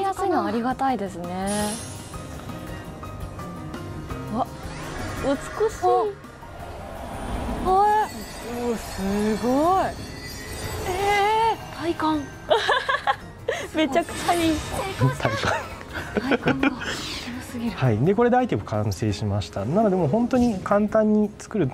りやすいのはありがたいですね。わ美しい。はいおすごい。えー、体感。めちゃくちゃいい。体感体感が。はい、でこれでアイテム完成しました。なのでもう本当に簡単に作る